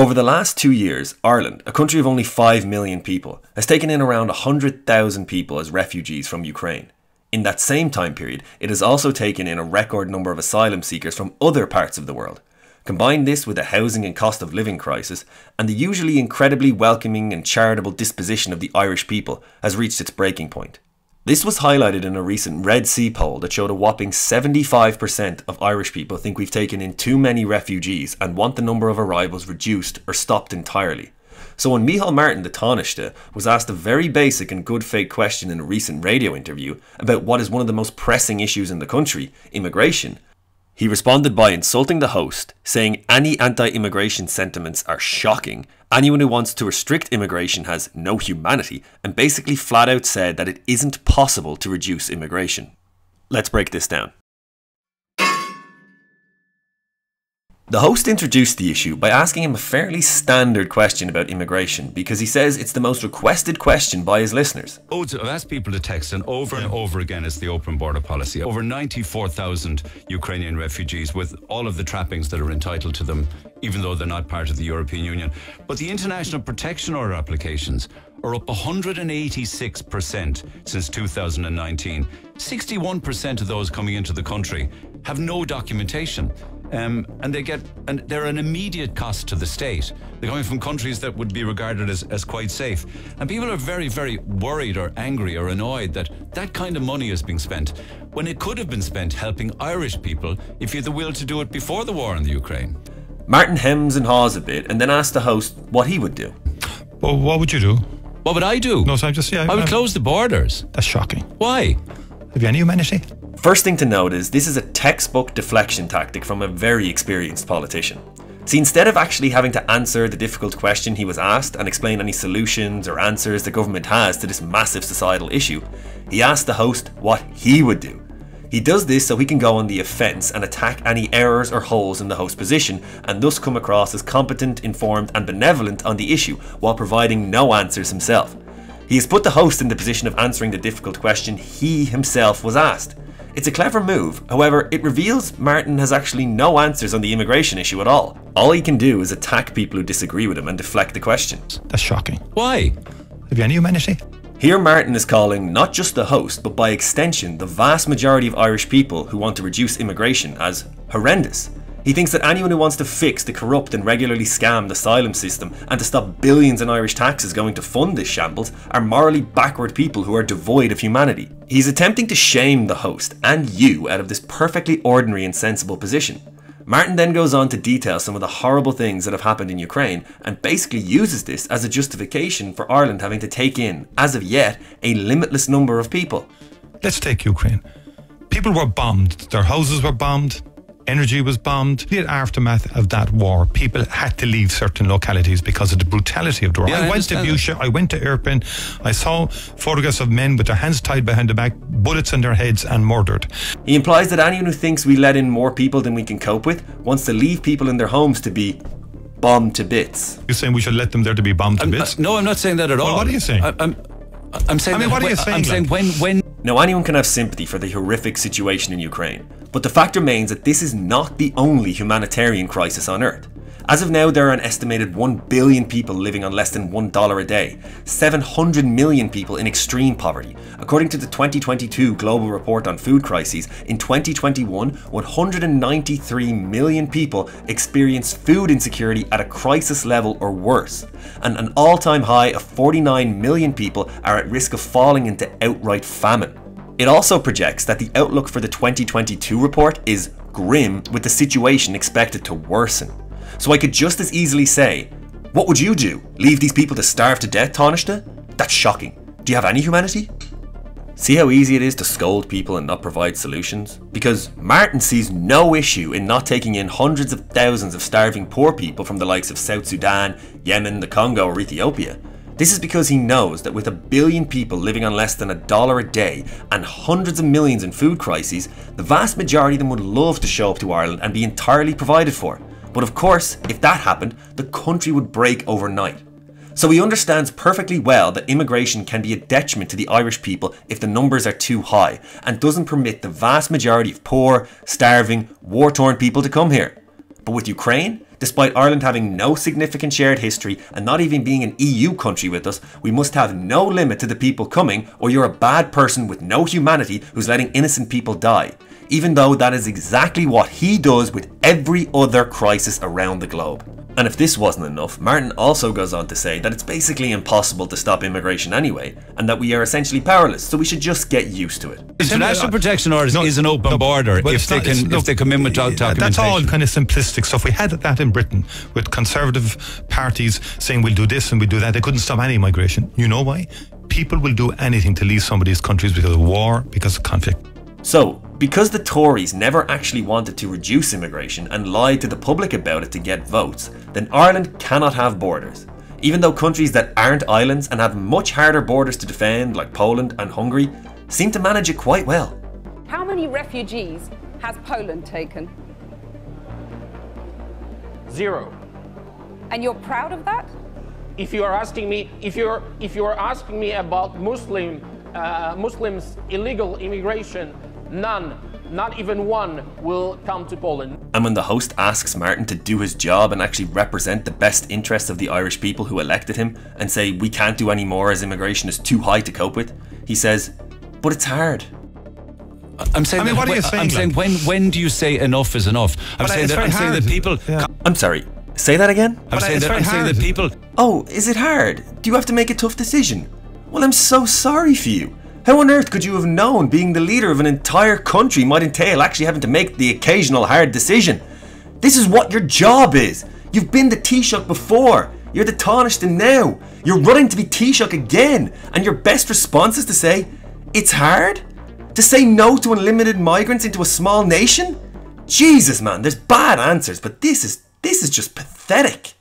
Over the last two years, Ireland, a country of only 5 million people, has taken in around 100,000 people as refugees from Ukraine. In that same time period, it has also taken in a record number of asylum seekers from other parts of the world. Combine this with a housing and cost of living crisis, and the usually incredibly welcoming and charitable disposition of the Irish people has reached its breaking point. This was highlighted in a recent Red C poll that showed a whopping 75% of Irish people think we've taken in too many refugees and want the number of arrivals reduced or stopped entirely. So when Micheál Martin, the Taoiseach, was asked a very basic and good faith question in a recent radio interview about what is one of the most pressing issues in the country, immigration, he responded by insulting the host, saying any anti immigration sentiments are shocking, anyone who wants to restrict immigration has no humanity, and basically flat out said that it isn't possible to reduce immigration. Let's break this down. The host introduced the issue by asking him a fairly standard question about immigration because he says it's the most requested question by his listeners. Loads I've asked people to text, and over and over again, it's the open border policy. Over 94,000 Ukrainian refugees with all of the trappings that are entitled to them, even though they're not part of the European Union. But the international protection order applications are up 186% since 2019. 61% of those coming into the country have no documentation. Um, and they get and they're an immediate cost to the state. They're coming from countries that would be regarded as, as quite safe. And people are very, very worried or angry or annoyed that that kind of money is being spent when it could have been spent helping Irish people if you had the will to do it before the war in the Ukraine. Martin hems and haws a bit and then asks the host what he would do. Well, what would you do? What would I do? No, so I'm just yeah. I would I'm- close the borders. That's shocking. Why? Have you any humanity? First thing to note is this is a textbook deflection tactic from a very experienced politician. See, instead of actually having to answer the difficult question he was asked and explain any solutions or answers the government has to this massive societal issue, he asked the host what he would do. He does this so he can go on the offence and attack any errors or holes in the host position and thus come across as competent, informed, and benevolent on the issue while providing no answers himself. He has put the host in the position of answering the difficult question he himself was asked. It's a clever move, however, it reveals Martin has actually no answers on the immigration issue at all. All he can do is attack people who disagree with him and deflect the questions. That's shocking. Why? Have you any humanity? Here, Martin is calling not just the host, but by extension, the vast majority of Irish people who want to reduce immigration as horrendous. He thinks that anyone who wants to fix the corrupt and regularly scammed asylum system and to stop billions in Irish taxes going to fund this shambles are morally backward people who are devoid of humanity. He's attempting to shame the host and you out of this perfectly ordinary and sensible position. Martin then goes on to detail some of the horrible things that have happened in Ukraine and basically uses this as a justification for Ireland having to take in, as of yet, a limitless number of people. Let's take Ukraine. People were bombed. Their houses were bombed. Energy was bombed. The aftermath of that war, people had to leave certain localities because of the brutality of the war. Yeah, I I went to understand Bucha, I went to Irpin, I saw photographs of men with their hands tied behind the back, bullets in their heads, and murdered. He implies that anyone who thinks we let in more people than we can cope with wants to leave people in their homes to be bombed to bits. You're saying we should let them there to be bombed to I'm- bits? uh, no, I'm not saying that at all. what are you saying? I, I'm, I'm saying. I mean, that what are you saying, I'm saying when when Now, anyone can have sympathy for the horrific situation in Ukraine, but the fact remains that this is not the only humanitarian crisis on Earth. As of now, there are an estimated 1 billion people living on less than $1 a day, 700 million people in extreme poverty. According to the 2022 Global Report on Food Crises, in 2021, 193 million people experienced food insecurity at a crisis level or worse, and an all time high of 49 million people are at risk of falling into outright famine. It also projects that the outlook for the 2022 report is grim, with the situation expected to worsen. So I could just as easily say, What would you do? Leave these people to starve to death, Taoiseach? That's shocking. Do you have any humanity? See how easy it is to scold people and not provide solutions? Because Martin sees no issue in not taking in hundreds of thousands of starving poor people from the likes of South Sudan, Yemen, the Congo, or Ethiopia. This is because he knows that with a billion people living on less than a dollar a day and hundreds of millions in food crises, the vast majority of them would love to show up to Ireland and be entirely provided for. But of course, if that happened, the country would break overnight. So he understands perfectly well that immigration can be a detriment to the Irish people if the numbers are too high and doesn't permit the vast majority of poor, starving, war torn people to come here. But with Ukraine, Despite Ireland having no significant shared history and not even being an EU country with us, we must have no limit to the people coming, or you're a bad person with no humanity who's letting innocent people die. Even though that is exactly what he does with every other crisis around the globe. And if this wasn't enough, Martin also goes on to say that it's basically impossible to stop immigration anyway, and that we are essentially powerless, so we should just get used to it. International protection orders No, is an open no, border but if it's they not- can it's- if look, they come in without yeah, documentation. That's all kind of simplistic stuff. We had that in Britain with conservative parties saying we'll do this and we'll do that. They couldn't stop any migration. You know why? People will do anything to leave some of these countries because of war, because of conflict. So, because the Tories never actually wanted to reduce immigration and lied to the public about it to get votes, then Ireland cannot have borders. Even though countries that aren't islands and have much harder borders to defend, like Poland and Hungary, seem to manage it quite well. How many refugees has Poland taken? Zero. And you're proud of that? If you are asking me, if you're if you are asking me about Muslim uh, Muslims illegal immigration, none, not even one, will come to Poland. And when the host asks Martin to do his job and actually represent the best interests of the Irish people who elected him and say we can't do any more as immigration is too high to cope with, he says, but it's hard. I'm saying. I mean, that- what are you saying? I'm saying, saying when when do you say enough is enough? I'm But saying that I'm saying that people. Yeah. I'm sorry, say that again? I'm But saying that I'm saying that people. Oh, is it hard? Do you have to make a tough decision? Well, I'm so sorry for you. How on earth could you have known being the leader of an entire country might entail actually having to make the occasional hard decision? This is what your job is. You've been the Taoiseach before. You're the Taoiseach now. You're running to be Taoiseach again. And your best response is to say, it's hard? To say no to unlimited migrants into a small nation? Jesus, man, there's bad answers, but this is this is just pathetic.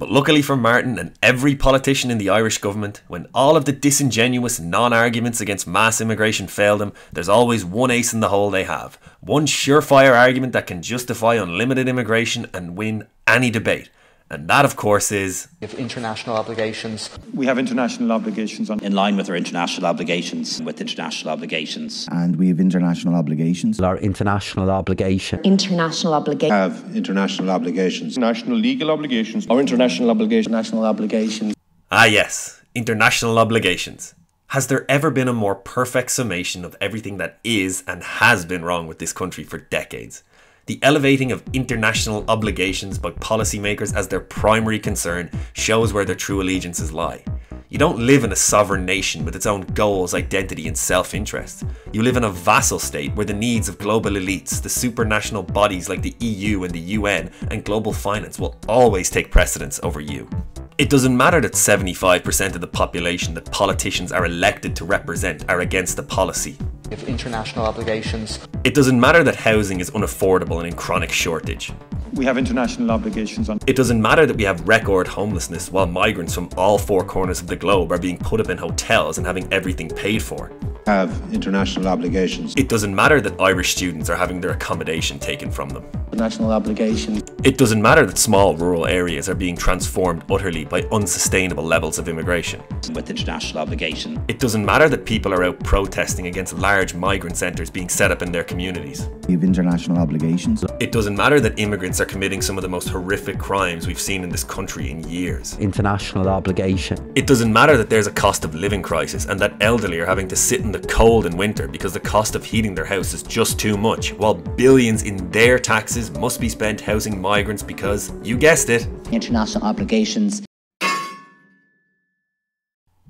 But luckily for Martin and every politician in the Irish government, when all of the disingenuous non arguments against mass immigration fail them, there's always one ace in the hole they have. One surefire argument that can justify unlimited immigration and win any debate. And that, of course, is of international obligations. We have international obligations on in line with our international obligations, with international obligations. and we have international obligations. our international obligation. international obligation. have international obligations. national legal obligations. Our international obligations. National obligations. Ah, yes, international obligations. Has there ever been a more perfect summation of everything that is and has been wrong with this country for decades? The elevating of international obligations by policymakers as their primary concern shows where their true allegiances lie. You don't live in a sovereign nation with its own goals, identity, and self interest. You live in a vassal state where the needs of global elites, the supranational bodies like the EU and the UN, and global finance will always take precedence over you. It doesn't matter that 75% of the population that politicians are elected to represent are against the policy. Of international obligations. It doesn't matter that housing is unaffordable and in chronic shortage. We have international obligations on It doesn't matter that we have record homelessness while migrants from all four corners of the globe are being put up in hotels and having everything paid for. Have international obligations. It doesn't matter that Irish students are having their accommodation taken from them. National obligations. It doesn't matter that small rural areas are being transformed utterly by unsustainable levels of immigration. With international obligation. It doesn't matter that people are out protesting against large migrant centres being set up in their communities. We have international obligations. It doesn't matter that immigrants are committing some of the most horrific crimes we've seen in this country in years. International obligation. It doesn't matter that there's a cost of living crisis and that elderly are having to sit in the cold in winter because the cost of heating their house is just too much, while billions in their taxes must be spent housing migrants because, you guessed it, International obligations.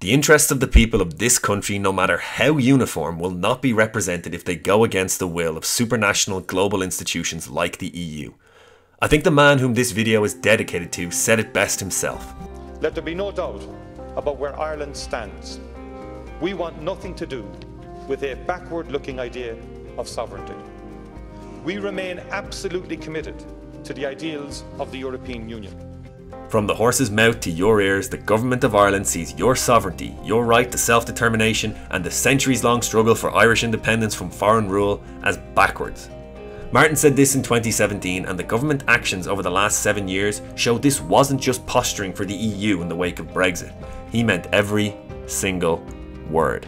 The interests of the people of this country, no matter how uniform, will not be represented if they go against the will of supranational global institutions like the EU. I think the man whom this video is dedicated to said it best himself. Let there be no doubt about where Ireland stands. We want nothing to do with a backward looking idea of sovereignty. We remain absolutely committed to the ideals of the European Union. From the horse's mouth to your ears, the Government of Ireland sees your sovereignty, your right to self determination, and the centuries long struggle for Irish independence from foreign rule as backwards. Martin said this in 2017, and the government actions over the last seven years show this wasn't just posturing for the EU in the wake of Brexit. He meant every single word.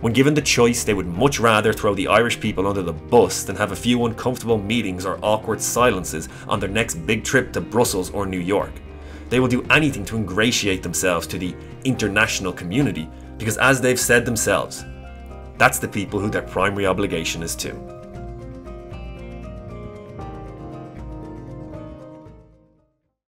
When given the choice, they would much rather throw the Irish people under the bus than have a few uncomfortable meetings or awkward silences on their next big trip to Brussels or New York. They will do anything to ingratiate themselves to the international community because, as they've said themselves, that's the people who their primary obligation is to.